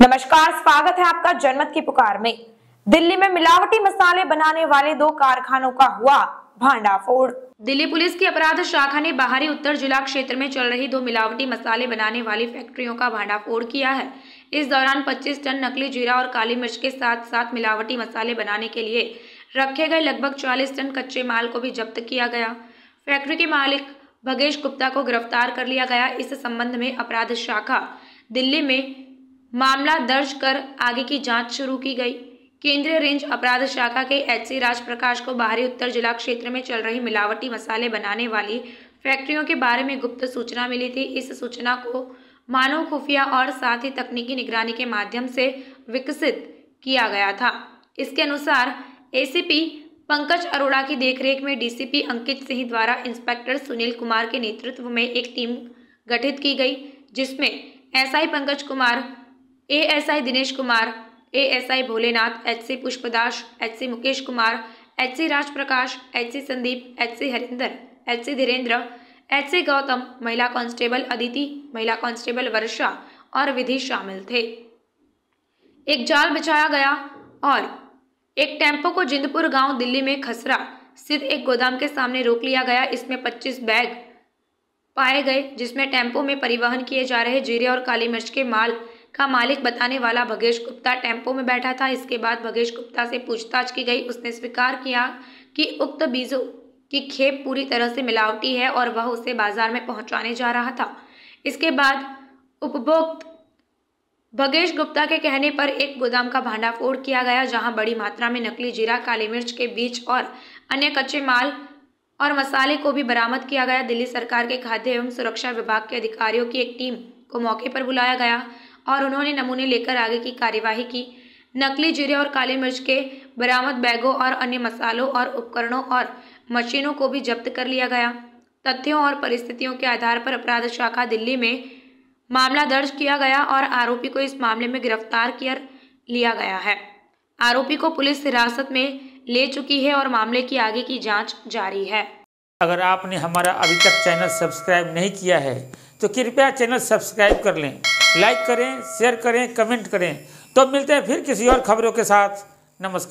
नमस्कार, स्वागत है आपका जनमत की पुकार में। दिल्ली में मिलावटी मसाले बनाने वाले दो कारखानों का हुआ भांडाफोड़। दिल्ली पुलिस की अपराध शाखा ने बाहरी उत्तर जिला क्षेत्र में चल रही दो मिलावटी मसाले बनाने वाली फैक्ट्रियों का भांडाफोड़ किया है। इस दौरान 25 टन नकली जीरा और काली मिर्च के साथ साथ मिलावटी मसाले बनाने के लिए रखे गए लगभग 40 टन कच्चे माल को भी जब्त किया गया। फैक्ट्री के मालिक भगेश गुप्ता को गिरफ़्तार कर लिया गया। इस संबंध में अपराध शाखा दिल्ली में मामला दर्ज कर आगे की जाँच शुरू की गई। केंद्रीय रेंज अपराध शाखा के एच सी राज प्रकाश को बाहरी उत्तर जिला क्षेत्र में चल रही मिलावटी मसाले बनाने वाली फैक्ट्रियों के बारे में गुप्त सूचना मिली थी। इस सूचना को मानव खुफिया और साथ ही तकनीकी निगरानी के माध्यम से विकसित किया गया था। इसके अनुसार, एसीपी पंकज अरोड़ा की देखरेख में डीसीपी अंकित सिंह द्वारा इंस्पेक्टर सुनील कुमार के नेतृत्व में एक टीम गठित की गई, जिसमें SI Pankaj Kumar ASI Dinesh Kumar ASI Bholenath HC Pushpdas HC Mukesh Kumar HC Raj Prakash HC Sandeep HC Harinder HC Dhirendra HC Gautam, महिला कांस्टेबल अदिति, महिला कांस्टेबल वर्षा और विधि शामिल थे। एक जाल बिछाया गया और एक टेंपो को जिंदपुर गाँव दिल्ली में खसरा, स्थित एक गोदाम के सामने रोक लिया गया। इसमें 25 बैग पाए गए, जिसमें टेंपो में परिवहन किए जा रहे जीरे और काली मिर्च के माल का मालिक बताने वाला भगेश गुप्ता टेंपो में बैठा था। इसके बाद भगेश गुप्ता से पूछताछ की गई। उसने स्वीकार किया कि उक्त बीजों की खेप पूरी तरह से मिलावटी है और वह उसे बाज़ार में पहुँचाने जा रहा था। इसके बाद उपभोक्त भगेश गुप्ता के कहने पर एक गोदाम का भांडाफोड़ किया गया, जहाँ बड़ी मात्रा में नकली जीरा, काली मिर्च के बीज और अन्य कच्चे माल और मसाले को भी बरामद किया गया। दिल्ली सरकार के खाद्य एवं सुरक्षा विभाग के अधिकारियों की एक टीम को मौके पर बुलाया गया। और उन्होंने नमूने लेकर आगे की कार्यवाही की। नकली जीरे और काली मिर्च के बरामद बैगों और अन्य मसालों और उपकरणों और मशीनों को भी जब्त कर लिया गया। तथ्यों और परिस्थितियों के आधार पर अपराध शाखा दिल्ली में मामला दर्ज किया गया और आरोपी को इस मामले में गिरफ़्तार किया लिया गया है। आरोपी को पुलिस हिरासत में ले चुकी है और मामले की आगे की जाँच जारी है। अगर आपने हमारा अभी तक चैनल सब्सक्राइब नहीं किया है तो कृपया चैनल सब्सक्राइब कर लें। लाइक करें शेयर करें कमेंट करें। तो मिलते हैं फिर किसी और खबरों के साथ। नमस्कार।